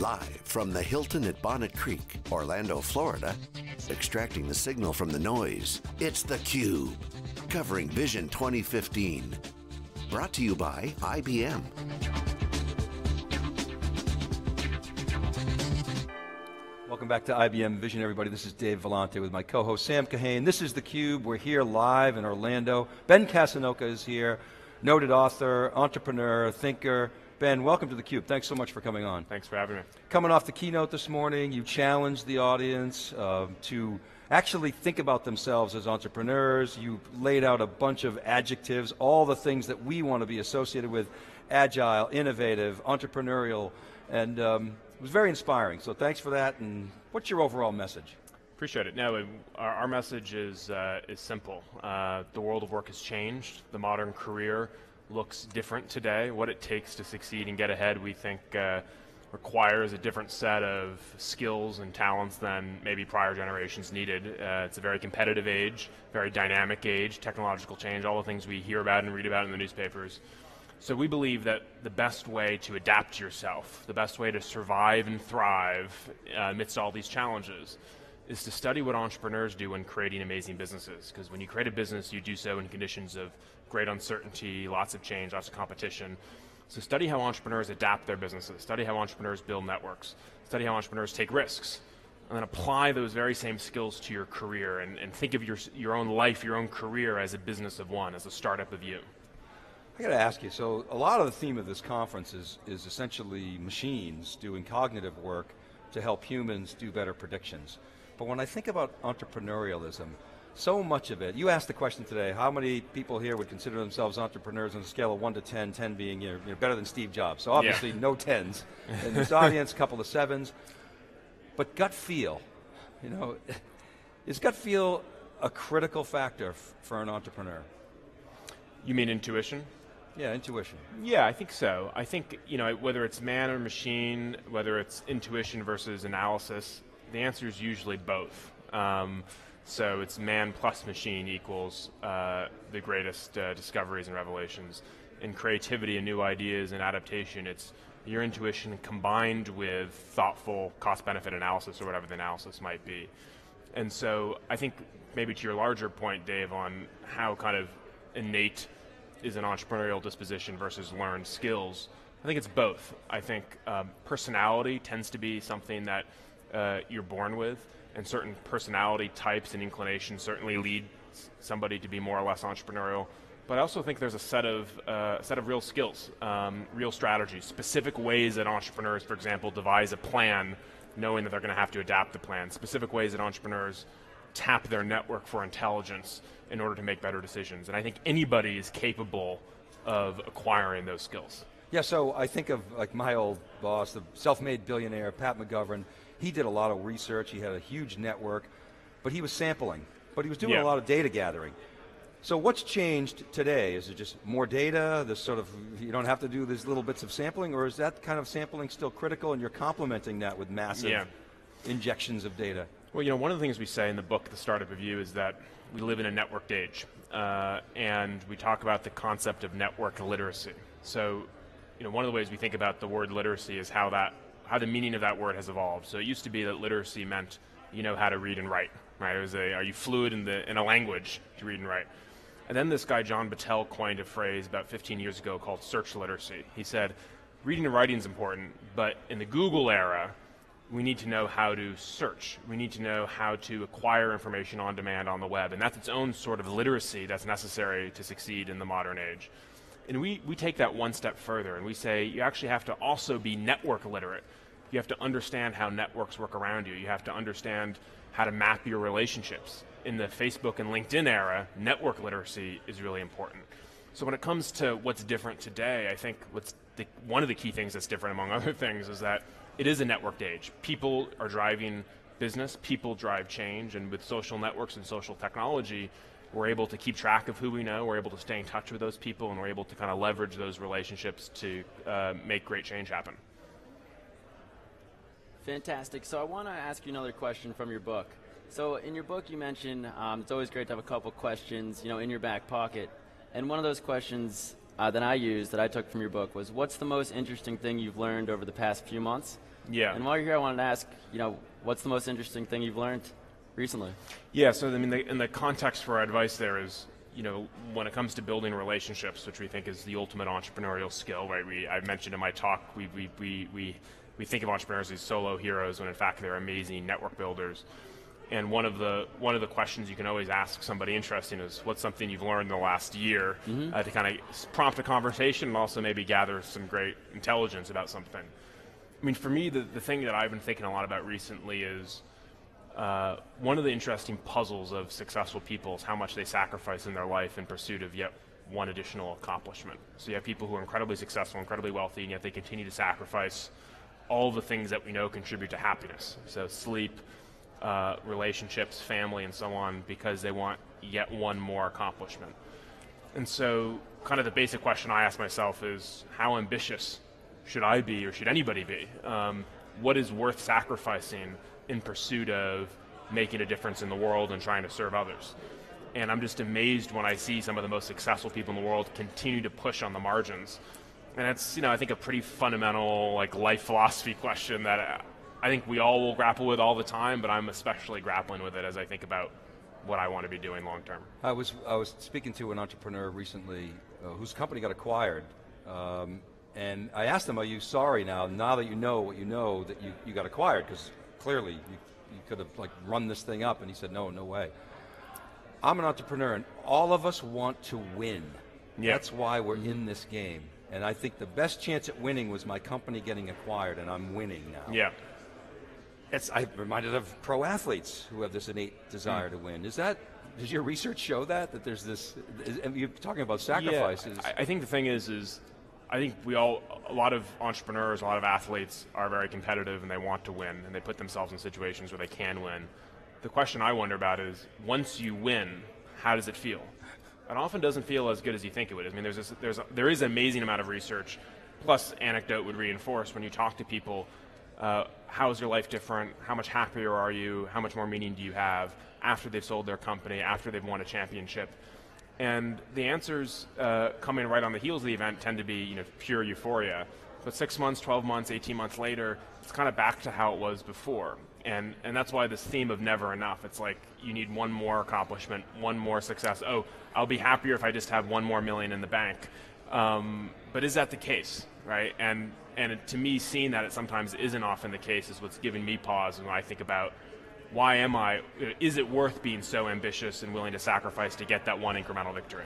Live from the Hilton at Bonnet Creek, Orlando, Florida, extracting the signal from the noise, it's theCUBE, covering Vision 2015. Brought to you by IBM. Welcome back to IBM Vision, everybody. This is Dave Vellante with my co-host Sam Kahane. This is theCUBE. We're here live in Orlando. Ben Casnocha is here, noted author, entrepreneur, thinker, Ben, welcome to theCUBE. Thanks so much for coming on. Thanks for having me. Coming off the keynote this morning, you challenged the audience uh, to actually think about themselves as entrepreneurs. You laid out a bunch of adjectives, all the things that we want to be associated with, agile, innovative, entrepreneurial, and um, it was very inspiring. So thanks for that, and what's your overall message? Appreciate it. No, our, our message is, uh, is simple. Uh, the world of work has changed. The modern career looks different today. What it takes to succeed and get ahead, we think, uh, requires a different set of skills and talents than maybe prior generations needed. Uh, it's a very competitive age, very dynamic age, technological change, all the things we hear about and read about in the newspapers. So we believe that the best way to adapt yourself, the best way to survive and thrive uh, amidst all these challenges, is to study what entrepreneurs do when creating amazing businesses. Because when you create a business, you do so in conditions of great uncertainty, lots of change, lots of competition. So study how entrepreneurs adapt their businesses, study how entrepreneurs build networks, study how entrepreneurs take risks, and then apply those very same skills to your career and, and think of your, your own life, your own career as a business of one, as a startup of you. I got to ask you, so a lot of the theme of this conference is, is essentially machines doing cognitive work to help humans do better predictions. But when I think about entrepreneurialism, so much of it, you asked the question today, how many people here would consider themselves entrepreneurs on a scale of one to 10, 10 being you know, better than Steve Jobs. So obviously yeah. no tens. In this audience, a couple of sevens. But gut feel, you know, is gut feel a critical factor for an entrepreneur? You mean intuition? Yeah, intuition. Yeah, I think so. I think, you know, whether it's man or machine, whether it's intuition versus analysis, the answer is usually both. Um, so it's man plus machine equals uh, the greatest uh, discoveries and revelations. In creativity and new ideas and adaptation, it's your intuition combined with thoughtful cost-benefit analysis or whatever the analysis might be. And so I think maybe to your larger point, Dave, on how kind of innate is an entrepreneurial disposition versus learned skills, I think it's both. I think um, personality tends to be something that uh, you're born with, and certain personality types and inclinations certainly lead somebody to be more or less entrepreneurial. But I also think there's a set of uh, set of real skills, um, real strategies, specific ways that entrepreneurs, for example, devise a plan, knowing that they're going to have to adapt the plan. Specific ways that entrepreneurs tap their network for intelligence in order to make better decisions. And I think anybody is capable of acquiring those skills. Yeah, so I think of like my old boss, the self-made billionaire, Pat McGovern. He did a lot of research, he had a huge network, but he was sampling, but he was doing yeah. a lot of data gathering. So what's changed today? Is it just more data, this sort of, you don't have to do these little bits of sampling, or is that kind of sampling still critical and you're complementing that with massive yeah. injections of data? Well, you know, one of the things we say in the book, The Startup of You, is that we live in a networked age. Uh, and we talk about the concept of network literacy. So, you know, one of the ways we think about the word literacy is how that how the meaning of that word has evolved. So it used to be that literacy meant you know how to read and write, right? It was a, are you fluid in, the, in a language to read and write? And then this guy, John Battelle, coined a phrase about 15 years ago called search literacy. He said, reading and writing is important, but in the Google era, we need to know how to search. We need to know how to acquire information on demand on the web. And that's its own sort of literacy that's necessary to succeed in the modern age. And we, we take that one step further and we say you actually have to also be network literate. You have to understand how networks work around you. You have to understand how to map your relationships. In the Facebook and LinkedIn era, network literacy is really important. So when it comes to what's different today, I think what's the, one of the key things that's different among other things is that it is a networked age. People are driving business, people drive change, and with social networks and social technology, we're able to keep track of who we know, we're able to stay in touch with those people, and we're able to kind of leverage those relationships to uh, make great change happen. Fantastic. So I want to ask you another question from your book. So in your book, you mentioned um, it's always great to have a couple questions, you know, in your back pocket, and one of those questions uh, that I used that I took from your book was, "What's the most interesting thing you've learned over the past few months?" Yeah. And while you're here, I wanted to ask, you know, what's the most interesting thing you've learned recently? Yeah. So I mean, the, in the context for our advice there is, you know, when it comes to building relationships, which we think is the ultimate entrepreneurial skill, right? We I mentioned in my talk, we we we we, we think of entrepreneurs as solo heroes when in fact they're amazing network builders. And one of the one of the questions you can always ask somebody interesting is, what's something you've learned in the last year Mm-hmm. uh, to kind of prompt a conversation and also maybe gather some great intelligence about something. I mean, for me, the, the thing that I've been thinking a lot about recently is uh, one of the interesting puzzles of successful people is how much they sacrifice in their life in pursuit of yet one additional accomplishment. So you have people who are incredibly successful, incredibly wealthy, and yet they continue to sacrifice all the things that we know contribute to happiness. So sleep, uh, relationships, family, and so on, because they want yet one more accomplishment. And so, kind of the basic question I ask myself is how ambitious should I be or should anybody be? Um, what is worth sacrificing in pursuit of making a difference in the world and trying to serve others? And I'm just amazed when I see some of the most successful people in the world continue to push on the margins. And it's, you know, I think a pretty fundamental like life philosophy question that I think we all will grapple with all the time, but I'm especially grappling with it as I think about what I want to be doing long term. I was I was speaking to an entrepreneur recently uh, whose company got acquired, um, and I asked him, "Are you sorry now? Now that you know what you know that you, you got acquired? Because clearly you, you could have like run this thing up." And he said, "No, no way. I'm an entrepreneur, and all of us want to win. Yeah. That's why we're in this game. And I think the best chance at winning was my company getting acquired, and I'm winning now. Yeah. It's I'm reminded of pro athletes who have this innate desire Hmm. to win. Is that does your research show that that there's this? Is, and you're talking about sacrifices. Yeah, I, I think the thing is, is I think we all, a lot of entrepreneurs, a lot of athletes are very competitive and they want to win and they put themselves in situations where they can win. The question I wonder about is, once you win, how does it feel? It often doesn't feel as good as you think it would. I mean, there's this, there's a, there is an amazing amount of research, plus anecdote would reinforce when you talk to people. Uh, how is your life different? How much happier are you? How much more meaning do you have after they've sold their company, after they've won a championship? And the answers uh, coming right on the heels of the event tend to be, you know, pure euphoria. But six months, 12 months, 18 months later, it's kind of back to how it was before. And, and that's why this theme of never enough. It's like you need one more accomplishment, one more success. Oh, I'll be happier if I just have one more million in the bank. Um, but is that the case, right? And, and to me, seeing that it sometimes isn't often the case is what's giving me pause when I think about why am I, is it worth being so ambitious and willing to sacrifice to get that one incremental victory?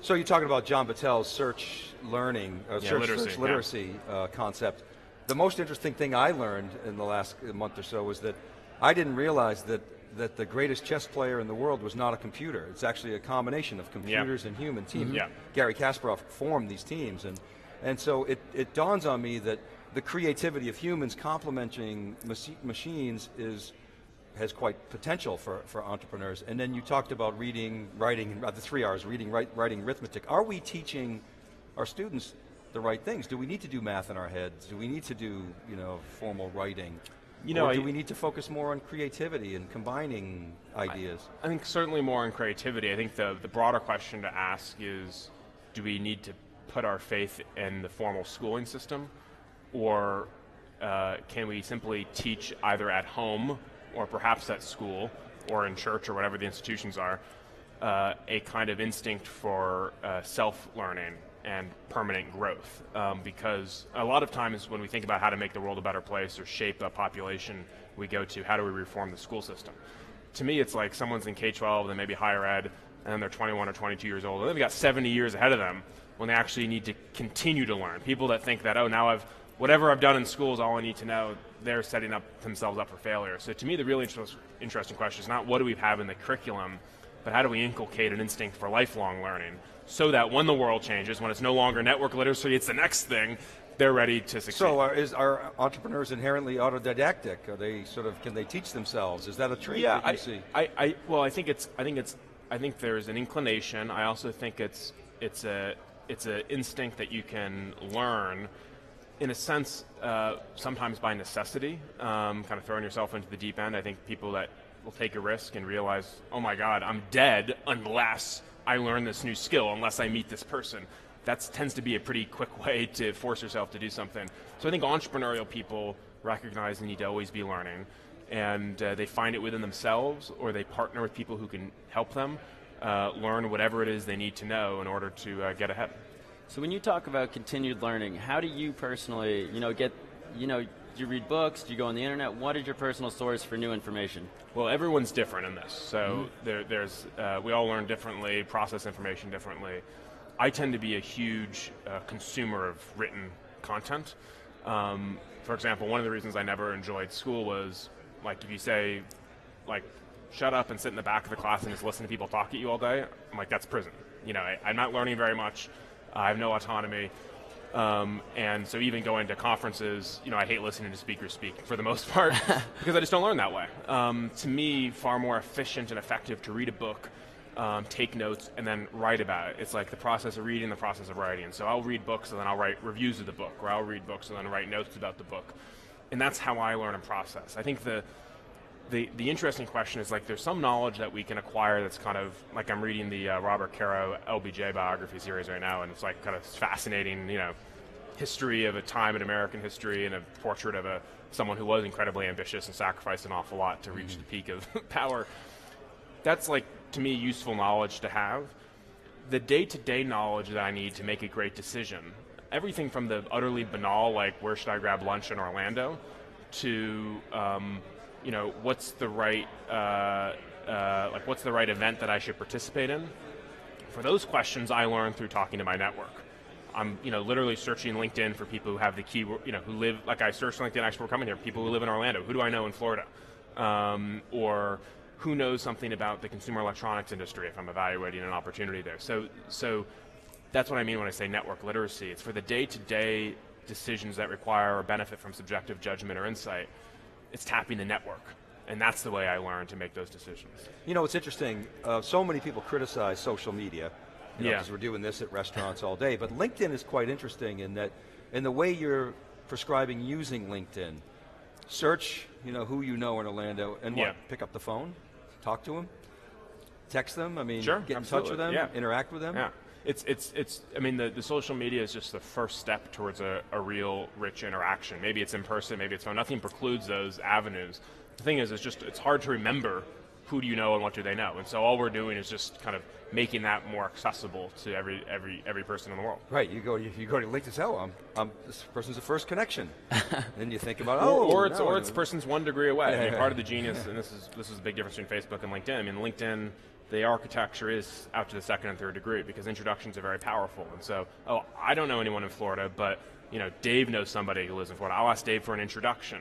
so you're talking about John Battelle's search learning, uh, Yeah, search literacy, search yeah. uh, concept. The most interesting thing I learned in the last month or so was that I didn't realize that that the greatest chess player in the world was not a computer. It's actually a combination of computers and human teams. Yeah. Garry Kasparov formed these teams, and and so it, it dawns on me that the creativity of humans complementing machi- machines is has quite potential for, for entrepreneurs. And then you talked about reading, writing, uh, the three R's, reading, write, writing, arithmetic. Are we teaching our students the right things? Do we need to do math in our heads? Do we need to do, you know, formal writing? You know, or do I- we need to focus more on creativity and combining ideas? I think certainly more on creativity. I think the, the broader question to ask is do we need to put our faith in the formal schooling system, or uh, can we simply teach either at home or perhaps at school or in church or whatever the institutions are uh, a kind of instinct for uh, self learning and permanent growth? Um, because a lot of times when we think about how to make the world a better place or shape a population, we go to how do we reform the school system? to me, it's like someone's in K 12 and maybe higher ed, and then they're 21 or 22 years old, and they've got 70 years ahead of them when they actually need to continue to learn. People that think that, oh, now I've, whatever I've done in school is all I need to know, they're setting up themselves up for failure. So to me, the really interest, interesting question is not what do we have in the curriculum, but how do we inculcate an instinct for lifelong learning so that when the world changes, when it's no longer network literacy, it's the next thing, they're ready to succeed. So are, is, are entrepreneurs inherently autodidactic? Are they sort of, can they teach themselves? Is that a trait yeah, that you I, see? I, I, well, I think it's, I think it's, I think there's an inclination. I also think it's, it's a, it's an instinct that you can learn, in a sense, uh, sometimes by necessity, um, kind of throwing yourself into the deep end. I think people that will take a risk and realize, oh my God, I'm dead unless I learn this new skill, unless I meet this person. that tends to be a pretty quick way to force yourself to do something. So I think entrepreneurial people recognize they need to always be learning, and uh, they find it within themselves, or they partner with people who can help them uh, learn whatever it is they need to know in order to uh, get ahead. So when you talk about continued learning, how do you personally, you know, get, you know, do you read books? Do you go on the internet? What is your personal source for new information? Well, everyone's different in this. So mm-hmm. there, there's, uh, we all learn differently, process information differently. I tend to be a huge uh, consumer of written content. Um, for example, one of the reasons I never enjoyed school was like if you say, like, shut up and sit in the back of the class and just listen to people talk at you all day, I'm like, that's prison. You know, I, am not learning very much. I have no autonomy. Um, and so even going to conferences, you know, I hate listening to speakers speak for the most part because I just don't learn that way. Um, to me, far more efficient and effective to read a book um, take notes, and then write about it. It's like the process of reading, the process of writing. So I'll read books, and then I'll write reviews of the book, or I'll read books, and then write notes about the book. And that's how I learn and process. I think the the, the interesting question is like there's some knowledge that we can acquire that's kind of like I'm reading the uh, Robert Caro LBJ biography series right now, and it's like kind of fascinating, you know, history of a time in American history and a portrait of a someone who was incredibly ambitious and sacrificed an awful lot to reach mm-hmm. the peak of power. That's like to me useful knowledge to have. The day-to-day knowledge that I need to make a great decision, everything from the utterly banal, like where should I grab lunch in Orlando, to um, you know what's the right uh, uh, like what's the right event that I should participate in. For those questions, I learn through talking to my network. I'm, you know, literally searching LinkedIn for people who have the key, you know, who live, like I searched LinkedIn actually for coming here, people who live in Orlando. Who do I know in Florida? Um, or who knows something about the consumer electronics industry if I'm evaluating an opportunity there. So, so that's what I mean when I say network literacy. It's for the day-to-day decisions that require or benefit from subjective judgment or insight. It's tapping the network. And that's the way I learn to make those decisions. You know, it's interesting. Uh, so many people criticize social media you know, yeah. because we're doing this at restaurants all day. But LinkedIn is quite interesting in that, in the way you're prescribing using LinkedIn, search, you know, who you know in Orlando, and what? Yeah. Pick up the phone, talk to them, text them. I mean, sure, get absolutely. in touch with them, yeah. interact with them. Yeah. It's, it's, it's, I mean, the, the social media is just the first step towards a, a real rich interaction. Maybe it's in person, maybe it's phone. Nothing precludes those avenues. The thing is, it's just, it's hard to remember who do you know and what do they know. And so all we're doing is just kind of making that more accessible to every every every person in the world. Right. You go you go to LinkedIn. Oh, I'm, I'm this person's the first connection. then you think about oh, or, or it's no, or it's person's one degree away. I mean, part of the genius, and this is this is a big difference between Facebook and LinkedIn. I mean, LinkedIn. The architecture is out to the second and third degree because introductions are very powerful. And so, oh, I don't know anyone in Florida, but you know, Dave knows somebody who lives in Florida. I'll ask Dave for an introduction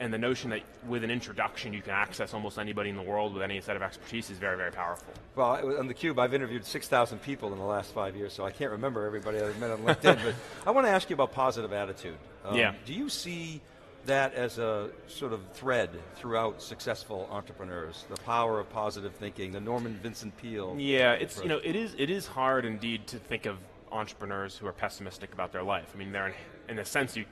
and the notion that with an introduction you can access almost anybody in the world with any set of expertise is very, very powerful. Well, on theCUBE, I've interviewed 6,000 people in the last five years, so I can't remember everybody I've met on LinkedIn, but I want to ask you about positive attitude. Um, yeah. Do you see that as a sort of thread throughout successful entrepreneurs, the power of positive thinking, the Norman Vincent Peale. Yeah, it's approach. you know it is it is hard indeed to think of entrepreneurs who are pessimistic about their life. I mean, they're in, in a sense you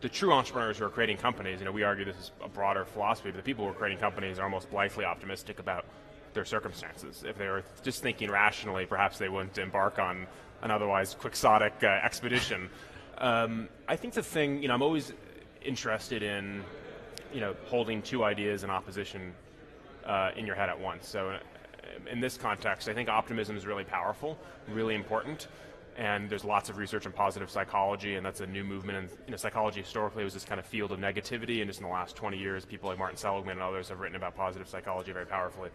the true entrepreneurs who are creating companies, you know, we argue this is a broader philosophy, but the people who are creating companies are almost blithely optimistic about their circumstances. If they were just thinking rationally, perhaps they wouldn't embark on an otherwise quixotic uh, expedition. Um, I think the thing, you know, I'm always interested in, you know, holding two ideas in opposition uh, in your head at once. So, uh, in this context, I think optimism is really powerful, really important and there's lots of research in positive psychology, and that's a new movement. And you know, psychology historically was this kind of field of negativity, and just in the last 20 years, people like Martin Seligman and others have written about positive psychology very powerfully.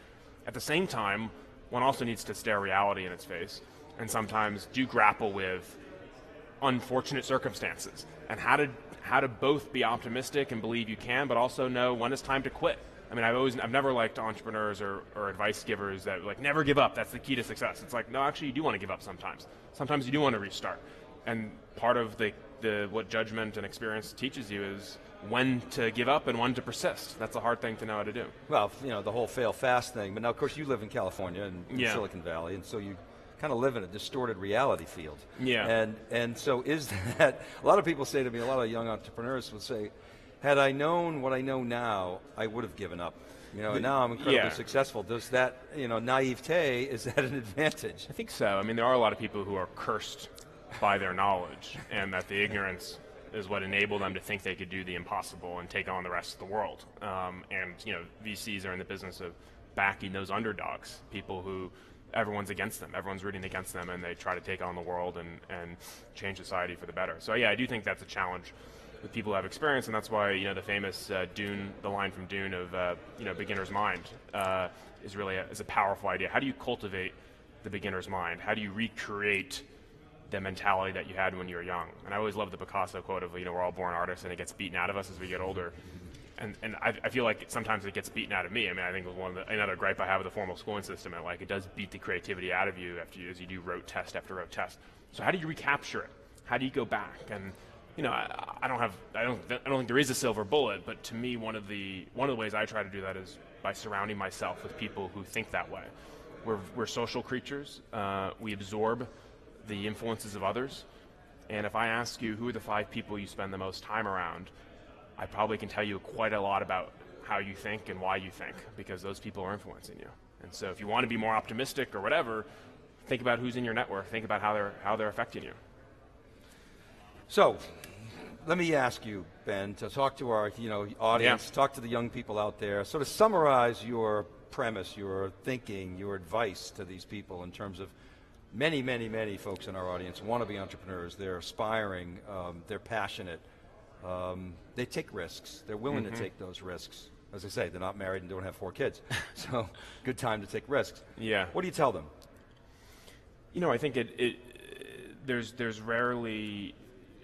At the same time, one also needs to stare reality in its face, and sometimes do grapple with unfortunate circumstances, and how to how to both be optimistic and believe you can, but also know when it's time to quit. I mean, I've always, I've never liked entrepreneurs or, or advice givers that like never give up. That's the key to success. It's like, no, actually, you do want to give up sometimes. Sometimes you do want to restart. And part of the, the what judgment and experience teaches you is when to give up and when to persist. That's a hard thing to know how to do. Well, you know, the whole fail fast thing. But now, of course, you live in California and yeah. Silicon Valley, and so you kind of live in a distorted reality field. Yeah. And and so is that a lot of people say to me, a lot of young entrepreneurs will say, had I known what I know now, I would have given up. You know, and now I'm incredibly yeah. successful. Does that, you know, naivete, is that an advantage? I think so. I mean, there are a lot of people who are cursed by their knowledge, and that the ignorance is what enabled them to think they could do the impossible and take on the rest of the world. Um, and you know, VCs are in the business of backing those underdogs, people who everyone's against them, everyone's rooting against them, and they try to take on the world and, and change society for the better. So yeah, I do think that's a challenge with people who have experience, and that's why you know the famous uh, Dune, the line from Dune of uh, you know beginner's mind uh, is really a, is a powerful idea. How do you cultivate the beginner's mind? How do you recreate the mentality that you had when you were young? And I always love the Picasso quote of you know we're all born artists, and it gets beaten out of us as we get older. And, and I, I feel like sometimes it gets beaten out of me. I mean, I think one of the, another gripe I have with the formal schooling system. And like it does beat the creativity out of you after you, as you do rote test after rote test. So how do you recapture it? How do you go back? And you know, I, I, don't have, I don't, I don't think there is a silver bullet. But to me, one of the one of the ways I try to do that is by surrounding myself with people who think that way. We're, we're social creatures. Uh, we absorb the influences of others. And if I ask you who are the five people you spend the most time around, I probably can tell you quite a lot about how you think and why you think, because those people are influencing you. And so if you want to be more optimistic or whatever, think about who's in your network, think about how they're, how they're affecting you. So, let me ask you, Ben, to talk to our you know audience, Yeah. talk to the young people out there, sort of summarize your premise, your thinking, your advice to these people in terms of many, many, many folks in our audience want to be entrepreneurs. They're aspiring, um, they're passionate, um, they take risks, they're willing Mm-hmm. to take those risks. As I say, they're not married and don't have four kids, so good time to take risks. Yeah. What do you tell them? You know, I think it, it there's there's rarely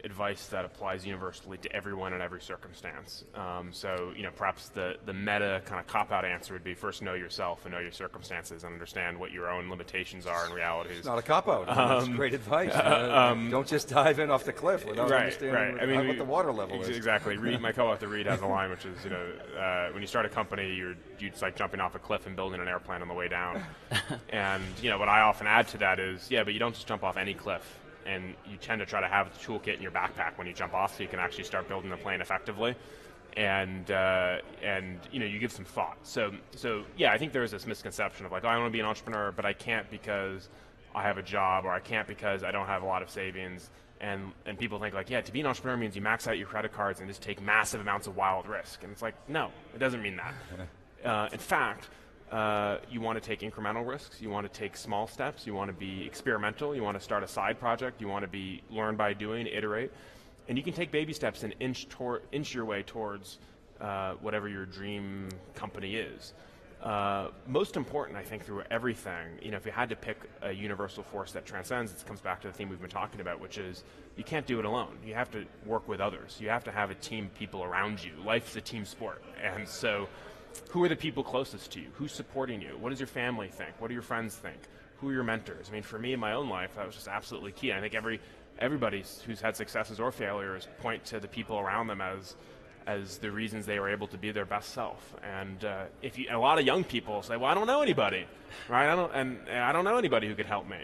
advice that applies universally to everyone in every circumstance. Um, so you know, perhaps the the meta kind of cop out answer would be first know yourself and know your circumstances and understand what your own limitations are and realities. It's not a cop out. That's great advice. Uh, don't just dive in off the cliff without Um, right, understanding right. what, I mean, what we- the water level ex- is. Exactly. Reid, my co-author Reid has a line, which is, you know, uh, when you start a company, you're you it's like jumping off a cliff and building an airplane on the way down. and you know, what I often add to that is, yeah, but you don't just jump off any cliff, and you tend to try to have the toolkit in your backpack when you jump off, so you can actually start building the plane effectively. And uh, and you know, you give some thought. So so yeah, I think there is this misconception of like, oh, I want to be an entrepreneur, but I can't because I have a job, or I can't because I don't have a lot of savings and and people think like, yeah, to be an entrepreneur means you max out your credit cards and just take massive amounts of wild risk. And it's like, no, it doesn't mean that. uh, in fact, uh, you want to take incremental risks. You want to take small steps. You want to be experimental. You want to start a side project. You want to be learn by doing, iterate, and you can take baby steps and inch toward inch your way towards uh, whatever your dream company is. Uh, most important, I think, through everything, you know, if you had to pick a universal force that transcends, it comes back to the theme we've been talking about, which is you can't do it alone. You have to work with others. You have to have a team people around you. Life's a team sport. And so, who are the people closest to you? Who's supporting you? What does your family think? What do your friends think? Who are your mentors? I mean, for me in my own life, that was just absolutely key. I think every everybody who's had successes or failures point to the people around them as as the reasons they were able to be their best self. And uh, if you, a lot of young people say, "Well, I don't know anybody, right? I don't, and, and I don't know anybody who could help me."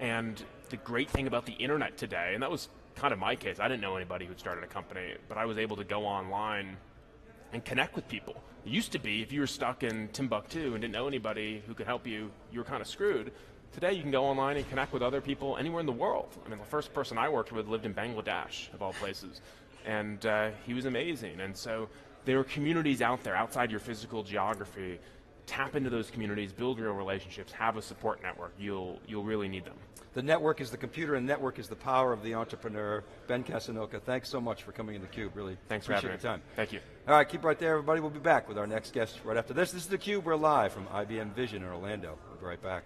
And the great thing about the internet today, and that was kind of my case. I didn't know anybody who'd started a company, but I was able to go online and connect with people. It used to be if you were stuck in Timbuktu and didn't know anybody who could help you, you were kind of screwed. Today you can go online and connect with other people anywhere in the world. I mean, the first person I worked with lived in Bangladesh, of all places, and uh, he was amazing. And so there are communities out there outside your physical geography. Tap into those communities, build real relationships, have a support network. You'll you'll really need them. The network is the computer, and network is the power of the entrepreneur. Ben Casnocha, thanks so much for coming in the Cube. Really Thanks for appreciate having your time. Thank you. All right, keep right there, everybody. We'll be back with our next guest right after this. This is the Cube. We're live from IBM Vision in Orlando. We'll be right back.